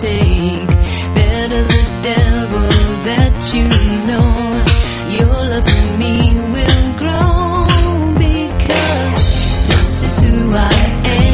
take. Better the devil that you know. Your love for me will grow because this is who I am.